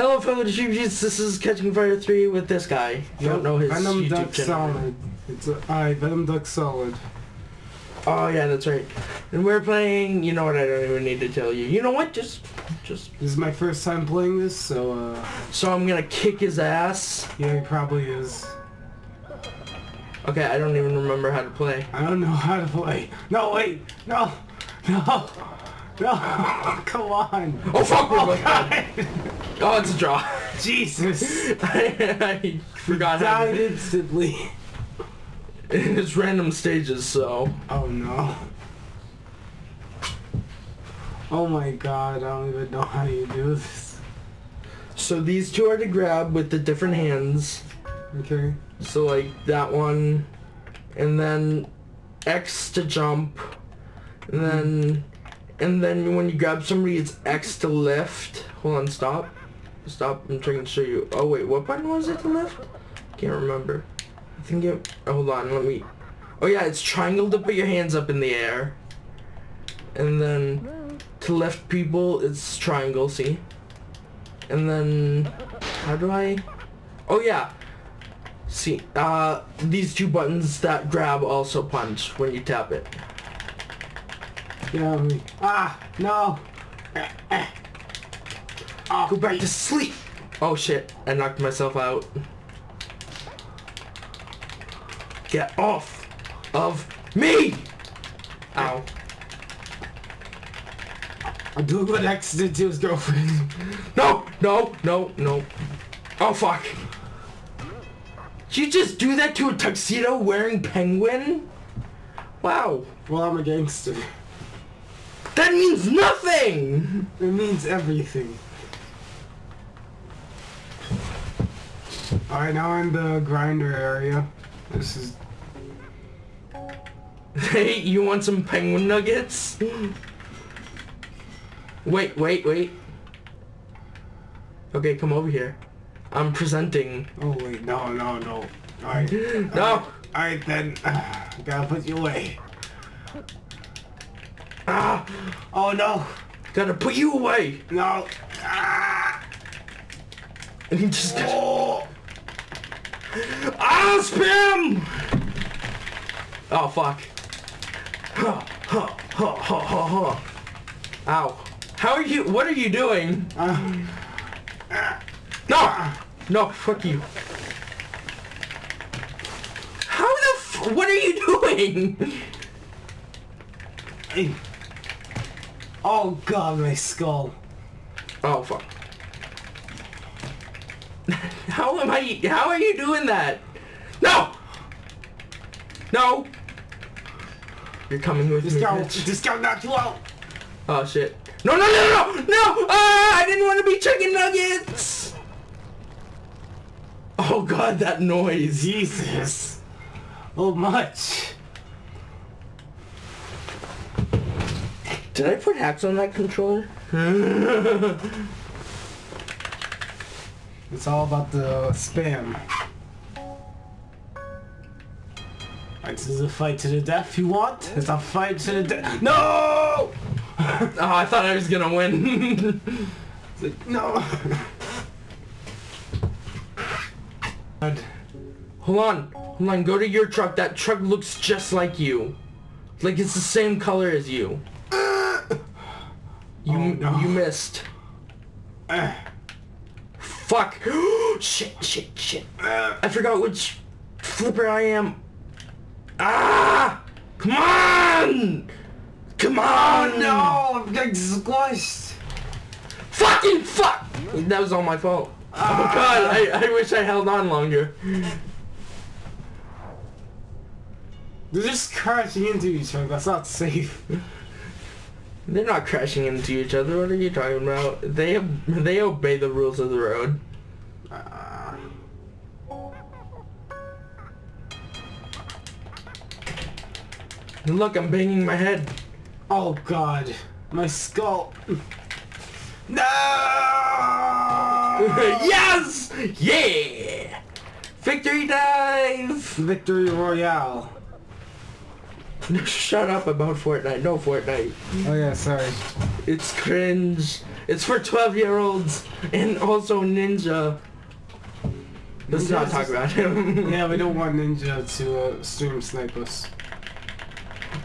Hello, fellow distributors. This is Catching Fire 3 with this guy. You don't know his Venom YouTube Duck channel. Solid. It's a, I Venom Duck Solid. Oh, yeah, that's right. And we're playing, you know what, I don't even need to tell you. You know what, just, just, This is my first time playing this, so uh, so I'm gonna kick his ass. yeah, he probably is. Okay, I don't even remember how to play. I don't know how to play. No, wait, no, no, no, come on. Oh, fuck, Oh, God. Oh, it's a draw. Jesus. I forgot how Died instantly. it's random stages, so. Oh no. Oh my god, I don't even know how you do this. So these two are to grab with the different hands. Okay. So like that one, and then X to jump, and then, mm-hmm. And then when you grab somebody, it's X to lift. Hold on, stop, stop. I'm trying to show you. Oh wait, what button was it to lift? Can't remember. I think it. oh, hold on, let me. Oh yeah, it's triangle to put your hands up in the air, and then to lift people, it's triangle. See, and then how do I? Oh yeah. See, uh, these two buttons that grab also punch when you tap it. Yeah, me. Ah, no. Oh, Go back to sleep! Oh shit, I knocked myself out. Get off of me! Ow. I'm doing what X did to his girlfriend. No, no, no, no. Oh fuck. Did you just do that to a tuxedo wearing penguin? Wow. well, I'm a gangster. That means nothing! It means everything. Alright, now I'm in the grinder area. This is... Hey, you want some penguin nuggets? Wait, wait, wait. Okay, come over here. I'm presenting. Oh wait, no, no, no. Alright. No! Alright then. gotta put you away. Ah! Oh no! Gotta put you away! No! Ah! And he just got... Oh! Ah, spam! Oh, fuck. Ha, ha, ha, ha, ha, ha. Ow. How are you... What are you doing? Uh, No! No, fuck you. How the f- What are you doing? Oh god, my skull. Oh, fuck. How am I... How are you doing that? No! No! You're coming with me, Discount, bitch. discount knocked you out! Oh, shit. No, no, no, no! No! Ah! I didn't want to be chicken nuggets! Oh, God, that noise. Jesus. Oh much. Did I put hacks on that controller? It's all about the spam. Alright, this is a fight to the death you want? It's a fight to the death. No! Oh, I thought I was gonna win. It's like, no. God. Hold on. Hold on. Go to your truck. That truck looks just like you. Like it's the same color as you. You, Oh, no. you missed. Uh, Fuck. shit, shit, shit. uh, I forgot which flipper I am. Ah! Come on! Come on! oh no! I'm getting squished! Fucking fuck! That was all my fault. Oh god, I, I wish I held on longer. They're just crashing into each other. That's not safe. They're not crashing into each other. What are you talking about? They they obey the rules of the road. Uh, look, I'm banging my head. oh god. My skull. No! yes! Yeah! Victory dive! Victory Royale. Shut up about Fortnite. No Fortnite. Oh yeah, sorry. It's cringe. It's for 12 year olds and also Ninja. Let's Ninja not talk just- about him. Yeah, we don't want Ninja to uh, stream snipe us.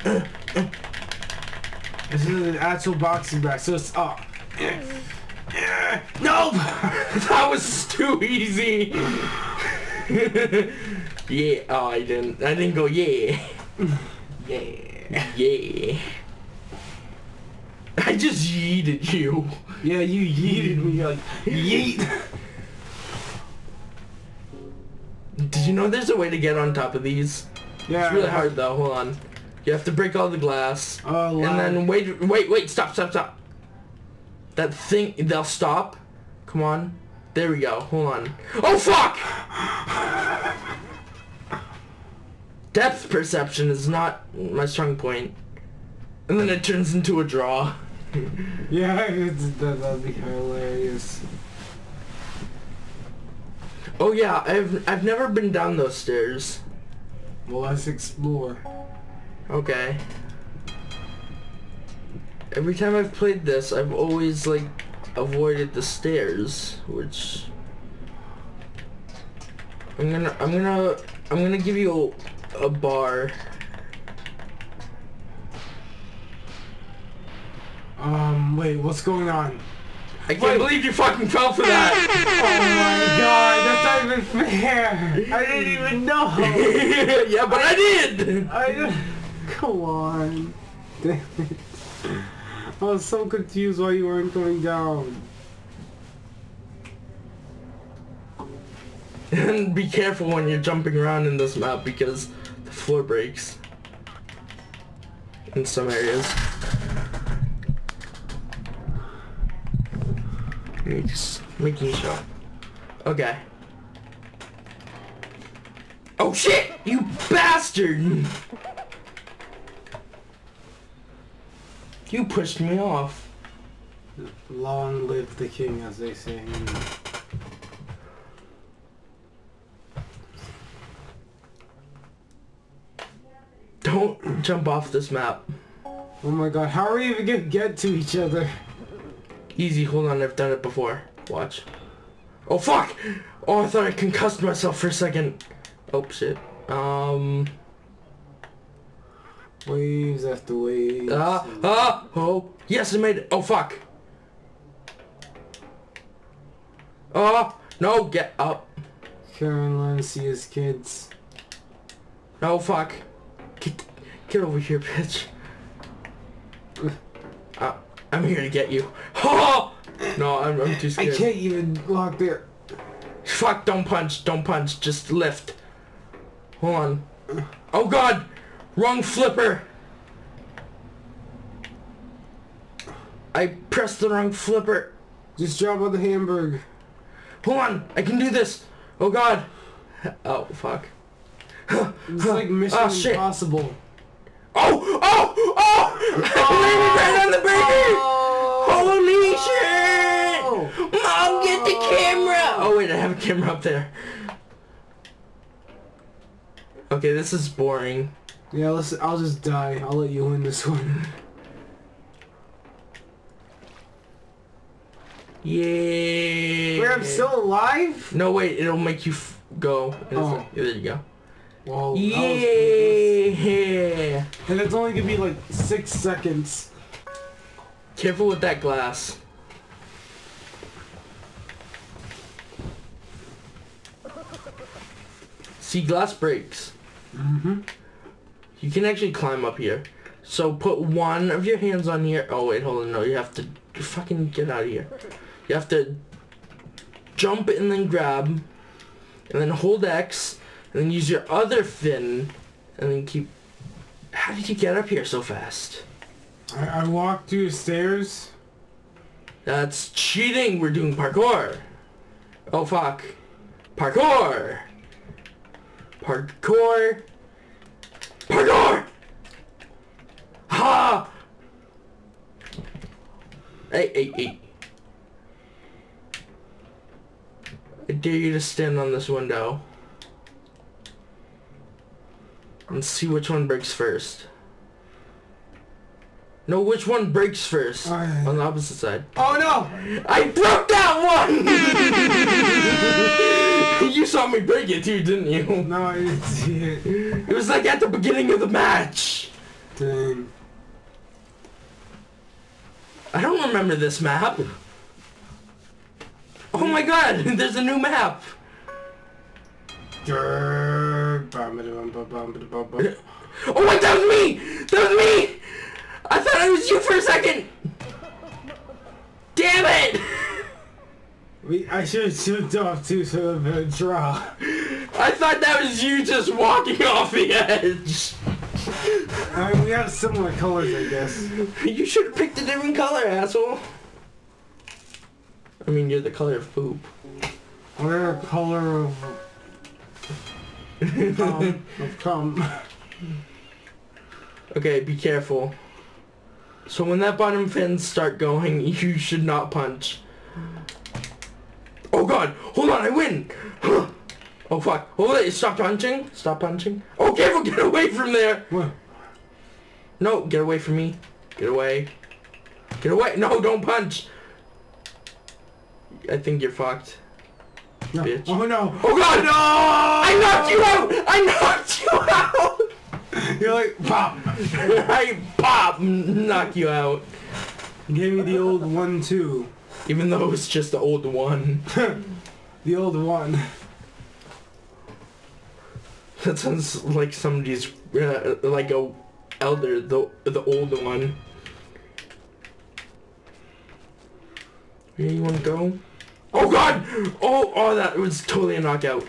this is an actual boxing bag, so it's oh. Yeah. No! that was too easy. yeah. Oh, I didn't. I didn't go yeah. Yeah. Yeah. I just yeeted you. Yeah, you yeeted me like yeet. Did you know there's a way to get on top of these? Yeah. It's really hard though. Hold on. You have to break all the glass. Oh, And then wait, wait, wait, stop, stop, stop. That thing, they'll stop. Come on. There we go. Hold on. Oh, fuck! Depth perception is not my strong point. And then it turns into a draw. Yeah, it's, that, that'd be hilarious. Oh yeah, I've I've never been down those stairs. Well, let's explore. Okay. Every time I've played this, I've always like avoided the stairs, which I'm gonna I'm gonna I'm gonna give you a, a bar. Um, wait, what's going on? I can't Wait. believe you fucking fell for that. Oh my god, that's not even fair! I didn't even know! yeah, but I did. I. Come on. Damn it. I was so confused why you weren't going down. And be careful when you're jumping around in this map because floor breaks in some areas. Just making sure. Okay. Oh shit! You bastard! You pushed me off. Long live the king, as they say. Don't jump off this map. Oh my god, how are we even gonna get to each other? Easy, hold on, I've done it before. Watch. Oh fuck! Oh, I thought I concussed myself for a second. Oh shit. Um. Waves after waves. Ah, ah, oh. Yes, I made it. Oh fuck. Oh, no, get up. To see his kids. No, fuck. Get, over here, bitch. Uh, I'm here to get you. Oh! No, I'm, I'm too scared. I can't even walk there. Fuck, don't punch, don't punch, just lift. Hold on. Oh god! Wrong flipper! I pressed the wrong flipper. Just drop on the hamburger. Hold on, I can do this. Oh god. Oh, fuck. It's like Mission Oh. Impossible. Oh! Oh! Oh! oh. I landed right on the burger! Oh. Holy shit! Oh. Mom, get the camera! Oh wait, I have a camera up there. Okay, this is boring. Yeah, let's. I'll just die. I'll let you win this one. Yeah. Wait, I'm still alive? No, wait, it'll make you f go. Oh. There you go. Was. Yeah. And it's only gonna be like six seconds. Careful with that glass. See, glass breaks. Mm-hmm. You can actually climb up here. So put one of your hands on here. Oh wait, hold on. No, you have to fucking get out of here. You have to jump and then grab, and then hold X, and then use your other fin, and then keep. How did you get up here so fast? I, I walked through the stairs. That's cheating. We're doing parkour. Oh fuck. Parkour. Parkour. Parkour. Ha! Hey, hey, hey. I dare you to stand on this window. And see which one breaks first. No, which one breaks first? On the opposite side. Oh no! I broke that one! you saw me break it too, didn't you? No, I didn't see it. It was like at the beginning of the match. Dang. I don't remember this map. Oh my god, there's a new map. Grrr, Oh wait, that was me! That was me! I thought it was you for a second! Damn it! We, I should have jumped off too so it would have been draw. I thought that was you just walking off the edge. I mean, we have similar colors, I guess. You should have picked a different color, asshole. I mean, you're the color of poop. We're a color of... Um, of cum. Okay, be careful. So when that bottom fins start going, you should not punch. Oh god! Hold on, I win! oh fuck. Hold it, stop punching. Stop punching. Oh, careful, get away from there! What? No, get away from me. Get away. Get away. No, don't punch. I think you're fucked. No. Bitch. Oh no! Oh god! No! I knocked you out! I knocked you out! You're like, pop! I pop! Knock you out. Give me the old one too. Even though it's just the old one. The old one. That sounds like somebody's uh, like a elder, the the old one. Where you wanna go? Oh god! Oh, oh, that was totally a knockout.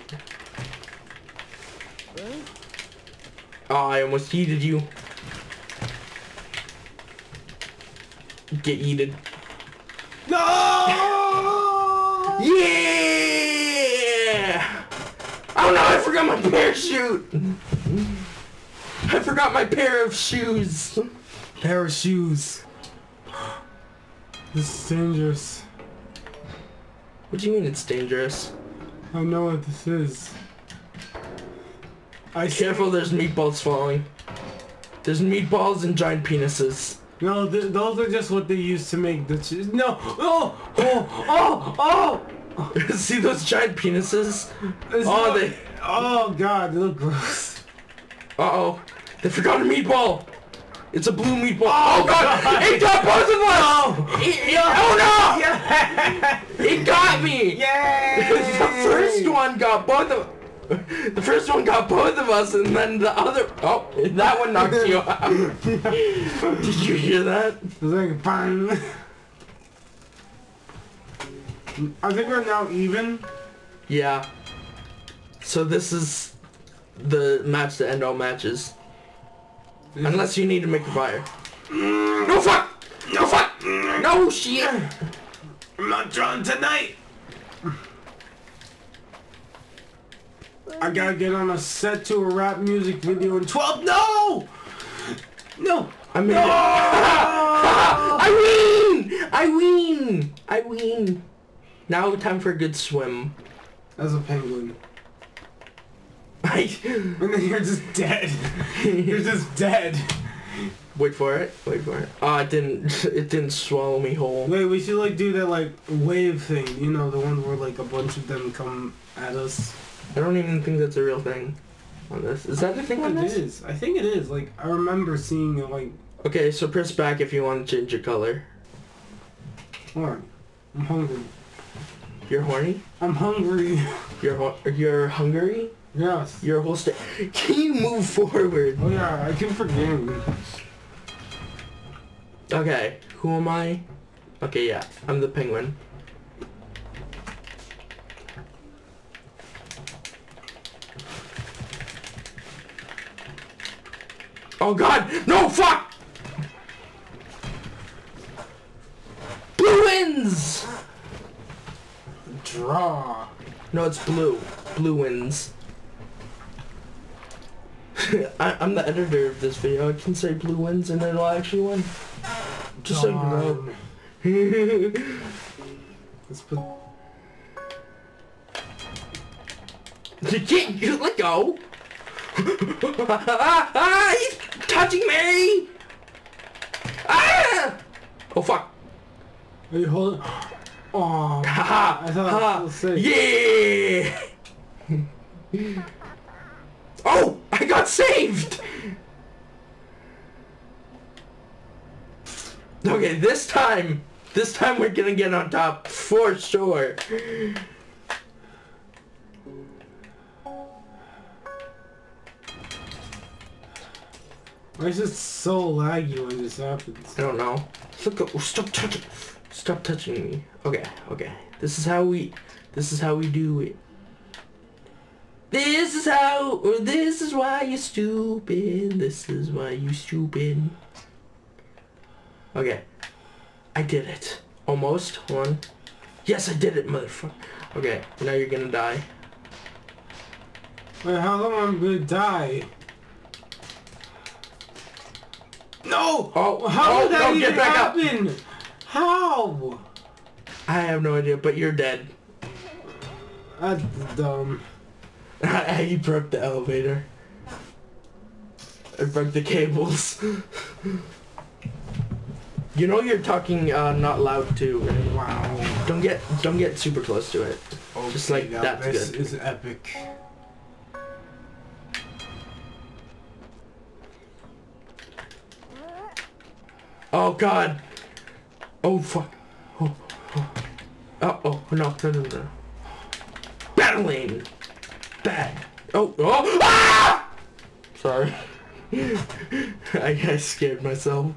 Oh, I almost heated you. Get yeeted. No! Yeah! Oh no, I forgot my parachute! I forgot my pair of shoes. Pair of shoes. This is dangerous. What do you mean it's dangerous? I don't know what this is. I Careful, there's meatballs falling. There's meatballs and giant penises. No, th- those are just what they use to make the cheese. No! Oh! Oh! Oh! Oh! See those giant penises? It's Oh, not- they... Oh god, they look gross. Uh-oh. They forgot a meatball. It's a blue meatball. Oh, oh God! It got both of us! It- it- oh no! Yeah! It got me! Yay! the first one got both of the first one got both of us and then the other oh that one knocked you out did you hear that It's like bang. I think we're now even. yeah so this is the match to end all matches unless you need to make a fire mm, no fuck no fuck mm, no shit I'm not drawn tonight. I gotta get on a set to a rap music video in 12. No! No! I mean, it I win I win I win now time for a good swim As a penguin. I And then you're just dead. You're just dead. Wait for it. Wait for it. Oh, it didn't. It didn't swallow me whole. Wait, we should like do that like wave thing. You know, the one where like a bunch of them come at us. I don't even think that's a real thing. On this, is that the thing on It this? is. I think it is. Like I remember seeing it. Like, Okay, so press back if you want to change your color. alright, I'm hungry. You're horny. I'm hungry. You're ho- you're hungry. Yes. You're whole Can you move forward? Oh yeah, I can forget. Okay, who am I? Okay, yeah, I'm the penguin. Oh god! No, fuck! Blue wins! Draw. No, it's blue. Blue wins. I, I'm the editor of this video. I can say blue wins and it'll actually win. Just so you know. Let's put. You can't you let go. ah, he's touching me. Ah! Oh fuck. Are you holding? Oh, Ha I thought. I was. Yeah. oh, got saved. Okay, this time, this time we're gonna get on top for sure. Why is it so laggy when this happens? I don't know. Look, oh, stop touching, stop touching me. Okay, okay. This is how we, this is how we do it. This is how, or this is why you're stupid. This is why you stupid. Okay, I did it. Almost. One. Yes, I did it, motherfucker. Okay, now you're gonna die. Wait, how long am I gonna die? No! Oh, How oh, did that no, even get back up. happen? How? I have no idea, but you're dead. That's dumb. I broke the elevator. I broke the cables. you know you're talking uh, not loud too. right? Wow. Don't get don't get super close to it. Just like now that's this good. is epic. Oh god. Oh fuck. Oh oh. Oh, oh no no no no. Battling. Oh oh ah! Sorry. I, I scared myself.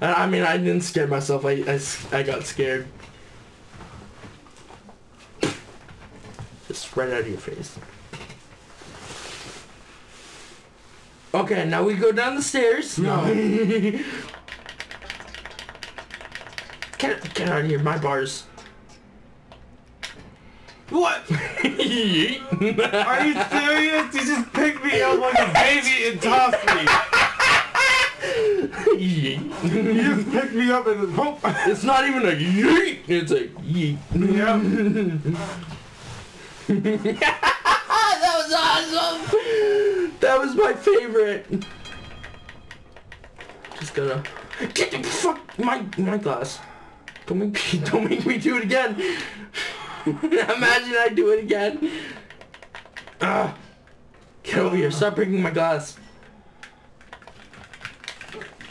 I, I mean, I didn't scare myself. I, I, I got scared. Just right out of your face. Okay, now we go down the stairs. No. Get, get out of here, my bars. What? Are Are you serious? You just picked me up like a baby and tossed me. You just picked me up and. It's not even a yeet. It's a yeet. Yep. that was awesome. That was my favorite. Just gonna get the fuck my my glass. Don't make me don't make me do it again. Imagine I do it again. Ah, get over here. Stop breaking my glass.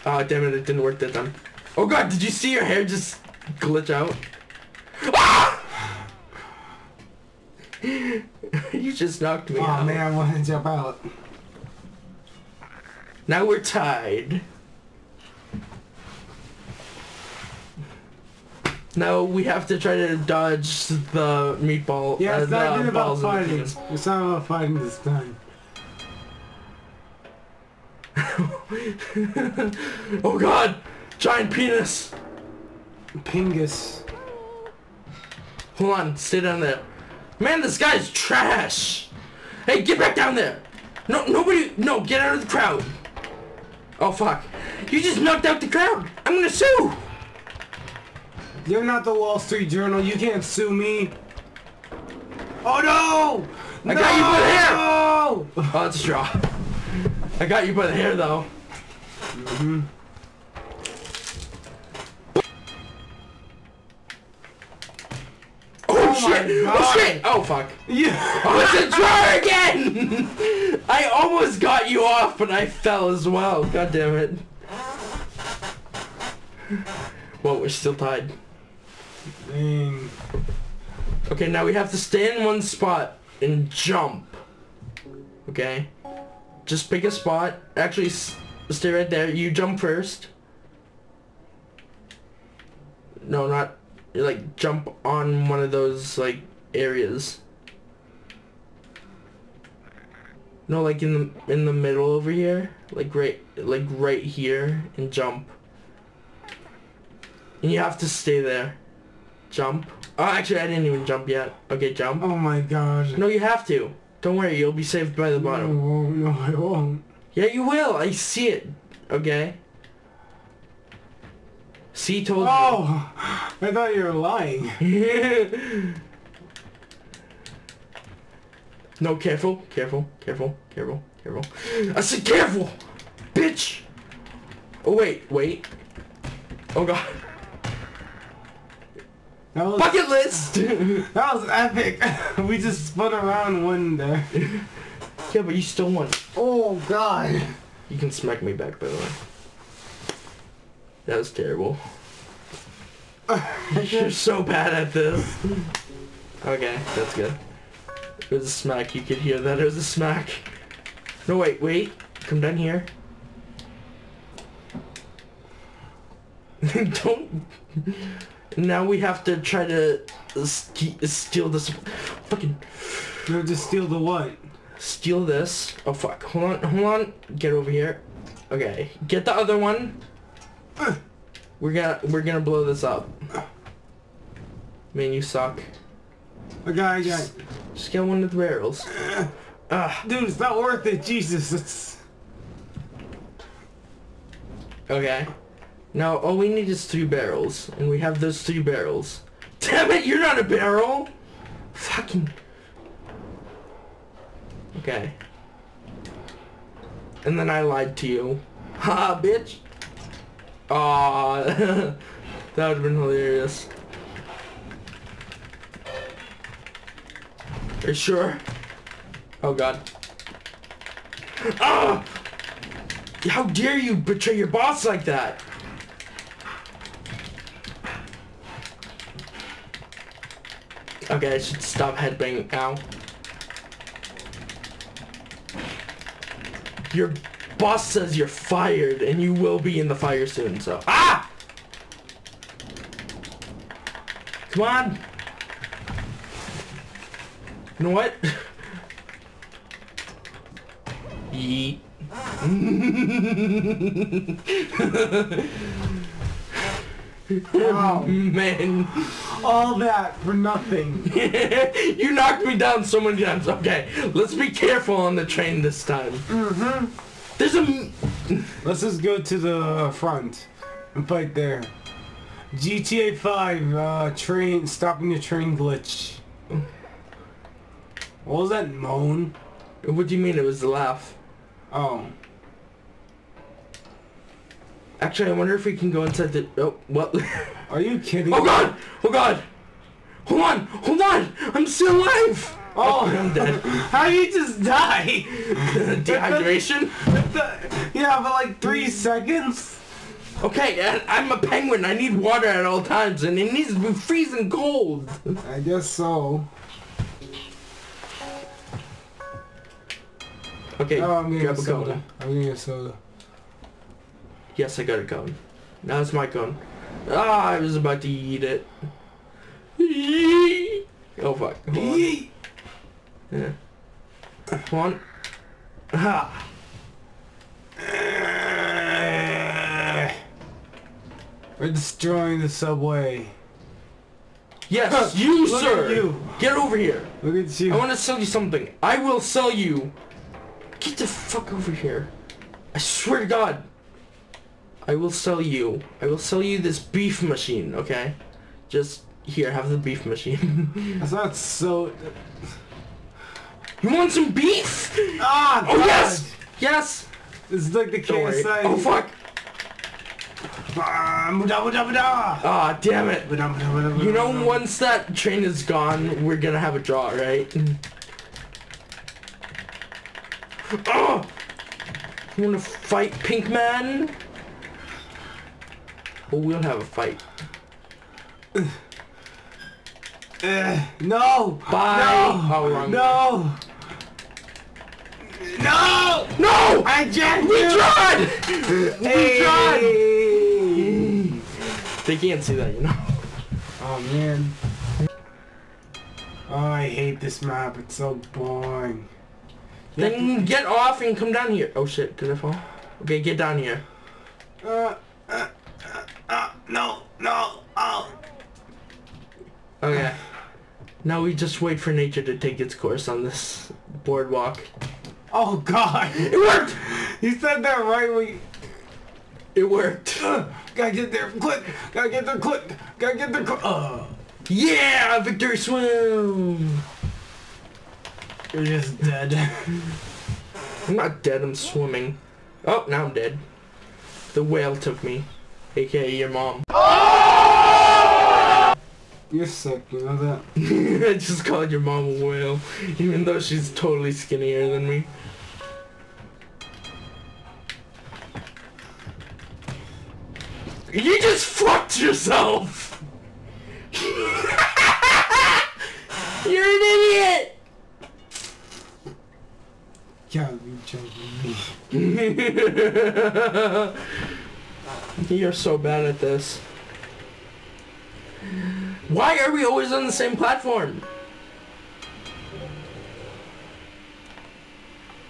Oh damn it! It didn't work that time. Oh god! Did you see your hair just glitch out? Ah! you just knocked me Oh out. man, I want to jump out. Now we're tied. Now we have to try to dodge the meatball. Yeah, uh, it's not the even about balls in the fighting. It's not about fighting this time. oh god! Giant penis! Pingus. Hold on, stay down there. Man, this guy's trash! Hey, get back down there! No, nobody, no, get out of the crowd! Oh fuck. You just knocked out the crowd! I'm gonna sue! You're not the Wall Street Journal. You can't sue me. Oh no! I got you by the hair! No! Oh, it's a straw. I got you by the hair though. Mhm. Oh, shit! Oh shit! Oh fuck! Yeah. Oh, it's a drawer again! I almost got you off, but I fell as well. God damn it. Well, we're still tied. Okay, now we have to stay in one spot and jump. Okay? Just pick a spot. Actually, stay right there. You jump first. No, not... Like, jump on one of those, like, areas. No, like in the in the middle over here, like right like right here, and jump. And you have to stay there. Jump. Oh, actually, I didn't even jump yet. Okay, jump. Oh my god. No, you have to. Don't worry, you'll be saved by the No, I bottom. won't. No, I won't. Yeah, you will. I see it. Okay. See, told Oh! I thought you were lying. no, careful, careful, careful, careful, careful. I said careful, bitch. Oh wait, wait. Oh god. That was Bucket list! that was epic. we just spun around one there. yeah, but you still won. Oh god. You can smack me back, by the way. That was terrible. You're so bad at this. Okay, that's good. It was a smack. You could hear that. It was a smack. No, wait, wait. Come down here. Don't. Now we have to try to steal this. Fucking You just steal the what? steal this. Oh fuck. Hold on. Hold on. Get over here. Okay. Get the other one. We're gonna we're gonna blow this up. Man, you suck. I got, I got. Just get one of the barrels. Ah. Dude, it's not worth it. Jesus, it's. Okay. Now all we need is three barrels, and we have those three barrels. Damn it! You're not a barrel. Fucking. Okay. And then I lied to you. Ha, bitch. Aw, that would have been hilarious. Are you sure? Oh god. Ah! How dare you betray your boss like that? Okay, I should stop headbanging. now. Your boss says you're fired, and you will be in the fire soon, so... Ah! Come on! You know what? Yeet. Wow. Man. All that for nothing. you knocked me down so many times. Okay, let's be careful on the train this time. Mm-hmm. There's a... m- Let's just go to the front and fight there. GTA 5, uh, train, stopping the train glitch. What was that moan? What do you mean it was a laugh? Oh. Actually, I wonder if we can go inside the... Oh, what? Are you kidding? oh god! Oh god! Hold on! Hold on! I'm still alive! Oh, I'm dead. How you just die? Dehydration? yeah, but like three seconds? Okay, and I'm a penguin. I need water at all times, and it needs to be freezing cold. I guess so. Okay, Oh, I'm getting grab a a soda. cone. I'm getting a soda. Yes, I got a gun. Now it's my gun. Ah, I was about to eat it. Oh fuck. Hold on. Yeah. Hold on. Ha! We're destroying the subway. Yes, you Look sir! you. Get over here! Look at you. I want to sell you something. I will sell you. Get the fuck over here. I swear to God. I will sell you. I will sell you this beef machine, okay? Just here, have the beef machine. That's not so... you want some beef? Ah! Oh God. yes! Yes! It's like the. KSI. Oh fuck! Ah. Ah, damn it. You know, once that train is gone, we're gonna have a draw, right? Oh! You wanna fight, Pink Man? Well, we'll have a fight. Eh, no! Bye! No! Oh, No! No! No! I jacked We tried! Hey! They can't see that, you know. Oh man. Oh, I hate this map. It's so boring. Then get off and come down here. Oh shit, did I fall? Okay, get down here. uh, uh, uh, uh, no, no, oh. Okay. Now we just wait for nature to take its course on this boardwalk. Oh god! It worked! You said that right when. It worked. Uh, gotta get there quick! Gotta get there quick! Gotta get there quick! Uh, Yeah! Victory swim! you're just dead. I'm not dead, I'm swimming. Oh, now I'm dead. The whale took me. AKA your mom. You're sick, you know that? I just called your mom a whale, even though she's totally skinnier than me. You just fucked yourself! You're an idiot! Gotta be joking me. You're so bad at this. Why are we always on the same platform?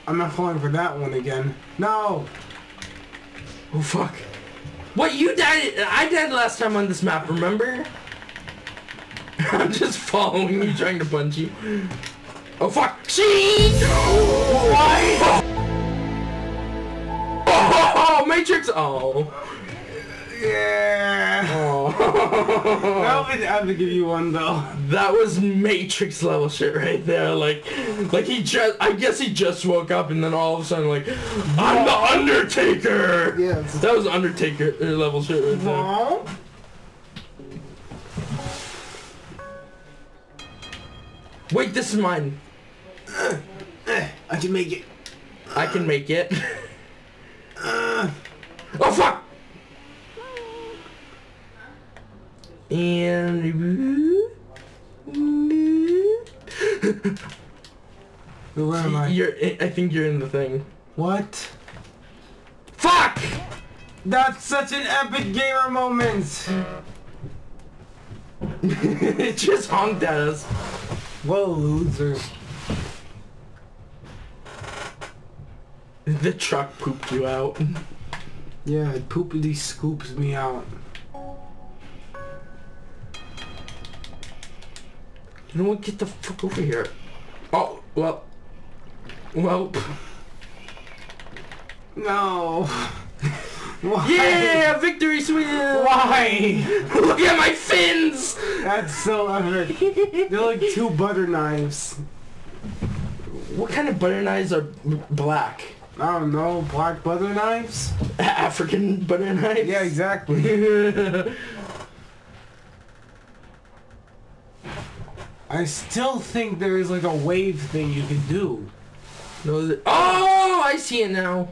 I'm not falling for that one again. No! Oh fuck. What you died I died last time on this map, remember? I'm just following you trying to punch you. Oh fuck! She Why? Oh, Matrix! Oh. Yeah! Oh. I'll be, I'll give you one though. That was Matrix level shit right there. Like, like he just, I guess he just woke up and then all of a sudden like, I'm the Undertaker! Yes. That was Undertaker uh, level shit right there. No. Wait, this is mine. Uh, uh, I can make it. I can make it. Uh, Oh fuck! And where am I? you're. I think you're in the thing. What? Fuck! That's such an epic gamer moment! it just honked at us. What a loser. The truck pooped you out. Yeah, it poopily scoops me out. You know what? Get the fuck over here. Oh, well. Well. No. Why? Yeah! Victory swing! Why? Look at my fins! That's so epic. They're like two butter knives. What kind of butter knives are black? I don't know, black butter knives? African butter knives? Yeah, exactly. I still think there is like a wave thing you can do. no, oh, I see it now.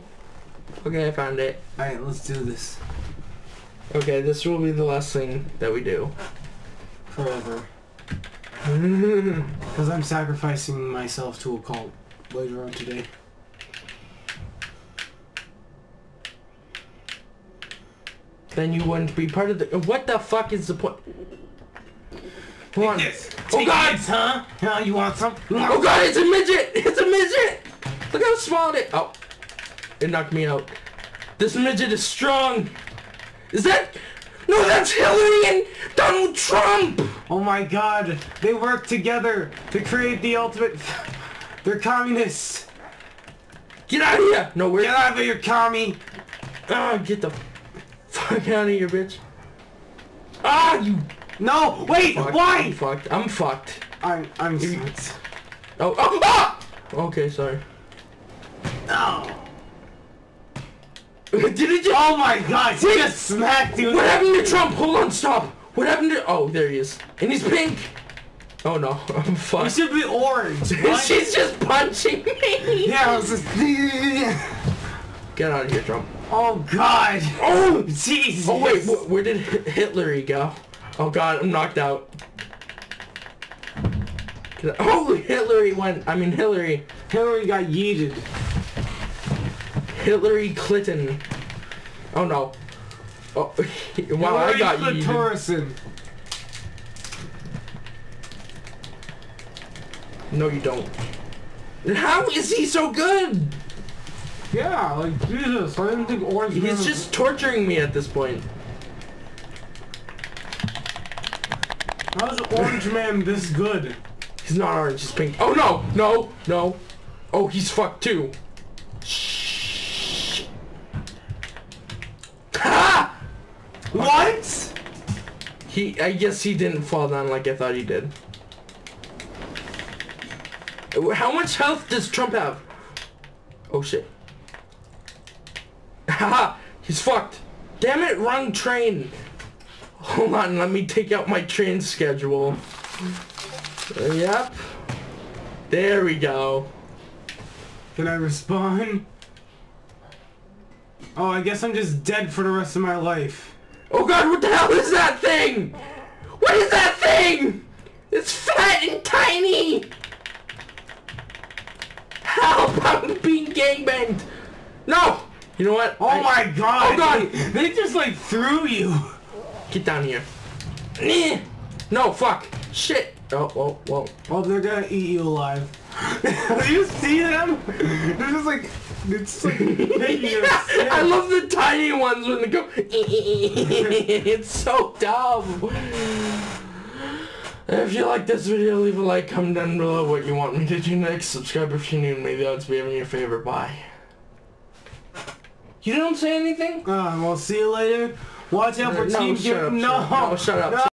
Okay, I found it. Alright, let's do this. Okay, this will be the last thing that we do. Forever. Because I'm sacrificing myself to a cult later on today. Then you wouldn't be part of the. What the fuck is the point? Hold on. This. Oh god! this, huh? Huh, you want some? Oh god, it's a midget! It's a midget! Look how small it is. Oh. It knocked me out. This midget is strong. Is that... No, that's Hillary and Donald Trump! Oh my god, they work together to create the ultimate... They're communists! Get out of here! No, we're... Get out of here, commie! Ah, get the fuck out of here, bitch. Ah, you... No, wait, Fuck. I'm why? fucked. I'm fucked. I'm, I'm You- fucked. Oh, oh, ah! Okay, sorry. No. Did it just... Oh my god, he just smacked you. What happened to Trump? Hold on, stop. What happened to... Oh, there he is. And he's pink. Oh no, I'm You He should be orange. She's just punching me. yeah, I was just... Get out of here, Trump. Oh god. Oh! Jesus. Oh wait, wh- where did Hi- Hitler go? Oh god, I'm knocked out. Oh, Hillary went. I mean Hillary. Hillary got yeeted. Hillary Clinton. Oh no. Oh, wow, I got you. Clitorison. No, you don't. How is he so good? Yeah, like Jesus, I didn't think orange He's just torturing me at this point. How's Orange Man this good? He's not orange, he's pink. Oh no, no, no. Oh, he's fucked too. Shh. Ha! What? He, I guess he didn't fall down like I thought he did. How much health does Trump have? Oh shit. Haha, he's fucked. Damn it, wrong train. Hold on, let me take out my train schedule. Yep. There we go. Can I respawn? Oh, I guess I'm just dead for the rest of my life. Oh god, what the hell is that thing? What is that thing? It's fat and tiny! Help, I'm being gangbanged! No! You know what? Oh I- my god! Oh god! They, they just like threw you! Get down here. No, fuck. Shit. Oh, whoa, whoa. Oh, they're gonna eat you alive. Do you see them? They're just like, it's like sick. I love the tiny ones when they go. it's so dumb. If you like this video, leave a like, comment down below what you want me to do next. Subscribe if you're new. Maybe that's be having your favorite. Bye. You don't say anything? Uh, we'll see you later. Watch out for No, Team Gear. No, shut up. No, shut up. no.